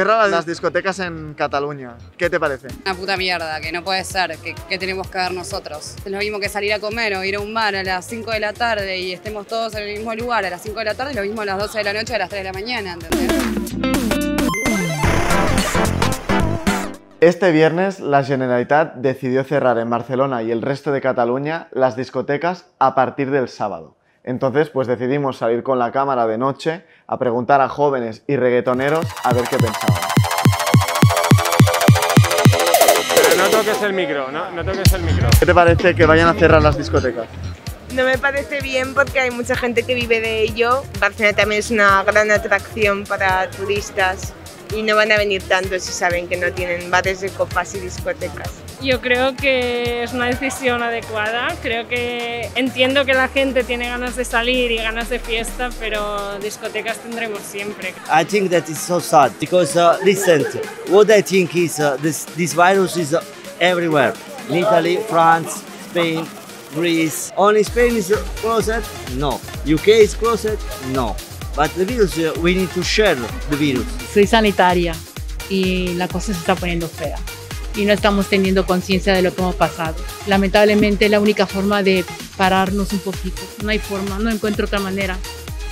Cierra las discotecas en Cataluña. ¿Qué te parece? Una puta mierda, que no puede ser, que, que tenemos que ver nosotros. Es lo mismo que salir a comer o ir a un bar a las 5 de la tarde y estemos todos en el mismo lugar a las 5 de la tarde, lo mismo a las 12 de la noche a las 3 de la mañana, ¿entendés? Este viernes la Generalitat decidió cerrar en Barcelona y el resto de Cataluña las discotecas a partir del sábado. Entonces, pues decidimos salir con la cámara de noche a preguntar a jóvenes y reggaetoneros a ver qué pensaban. Pero no toques el micro, no, no toques el micro. ¿Qué te parece que vayan a cerrar las discotecas? No me parece bien porque hay mucha gente que vive de ello. Barcelona también es una gran atracción para turistas y no van a venir tanto si saben que no tienen bares de copas y discotecas. Yo creo que es una decisión adecuada. Creo que entiendo que la gente tiene ganas de salir y ganas de fiesta, pero discotecas tendremos siempre. I think that is so sad because uh, listen, what I think is uh, this this virus is uh, everywhere. In Italy, France, Spain, Greece. Only Spain is closed? No. UK is closed? No. But the virus, uh, we need to share the virus. soy sanitaria y la cosa se está poniendo fea y no estamos teniendo conciencia de lo que hemos pasado. Lamentablemente es la única forma de pararnos un poquito. No hay forma, no encuentro otra manera.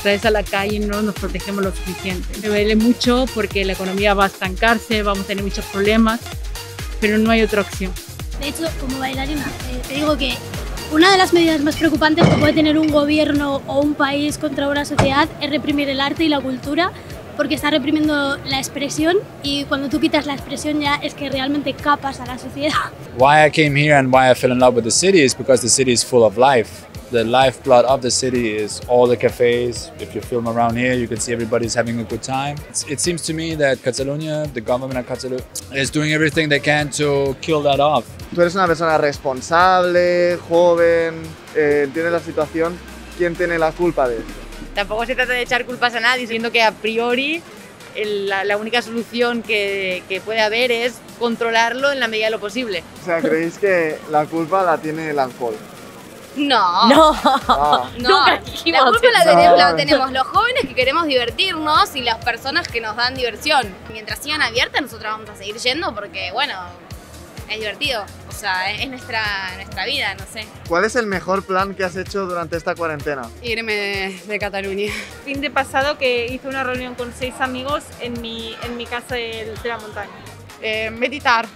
Traes a la calle y no nos protegemos lo suficiente. Me duele mucho porque la economía va a estancarse, vamos a tener muchos problemas, pero no hay otra opción. De hecho, como bailarina, eh, te digo que una de las medidas más preocupantes que puede tener un gobierno o un país contra una sociedad es reprimir el arte y la cultura porque está reprimiendo la expresión y cuando tú quitas la expresión ya es que realmente capas a la sociedad. Why I came here and why I fell in love with the city is because the city is full of life. The lifeblood of the city is all the cafes. If you film around here, you can see everybody's having a good time. It seems to me that Catalonia, the government of Catalonia, is doing everything they can to kill that off. Tú eres una persona responsable, joven, eh, entiendes la situación. ¿Quién tiene la culpa de esto? Tampoco se trata de echar culpas a nadie, siendo que a priori el- la, la única solución que, que puede haber es controlarlo en la medida de lo posible. O sea, ¿creéis que la culpa la tiene el alcohol? No. No, Ah, No, la dijimos culpa la eso. tenemos, la tenemos los jóvenes que queremos divertirnos y las personas que nos dan diversión. Mientras sigan abiertas, nosotros vamos a seguir yendo porque, bueno, es divertido. O sea, es nuestra, nuestra vida, no sé. ¿Cuál es el mejor plan que has hecho durante esta cuarentena? Irme de, de Cataluña. Fin de pasado que hice una reunión con seis amigos en mi, en mi casa de, de la montaña. Eh, meditar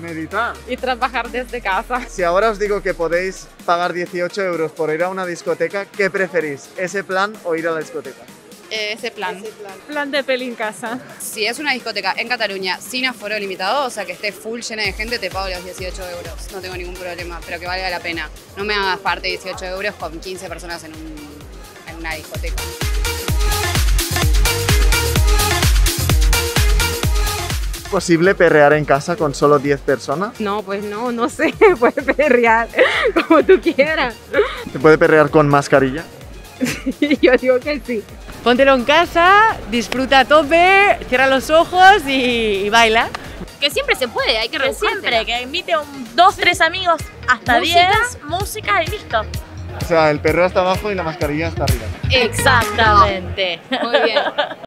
Meditar. y trabajar desde casa. Si ahora os digo que podéis pagar 18 euros por ir a una discoteca, ¿qué preferís? ¿Ese plan o ir a la discoteca? Ese plan. Plan de peli en casa. Si es una discoteca en Cataluña sin aforo limitado, o sea que esté full llena de gente, te pago los 18 euros. No tengo ningún problema, pero que valga la pena. No me hagas parte 18 euros con 15 personas en, un- en una discoteca. ¿Posible perrear en casa con solo 10 personas? No, pues no, no sé, puedes perrear como tú quieras. ¿Se puede perrear con mascarilla? Yo digo que sí. Póntelo en casa, disfruta a tope, cierra los ojos y, y baila. Que siempre se puede, hay que Que siempre, que invite un, dos, tres amigos, hasta Música. diez, música y listo. O sea, el perreo está abajo y la mascarilla está arriba. Exactamente. Muy bien.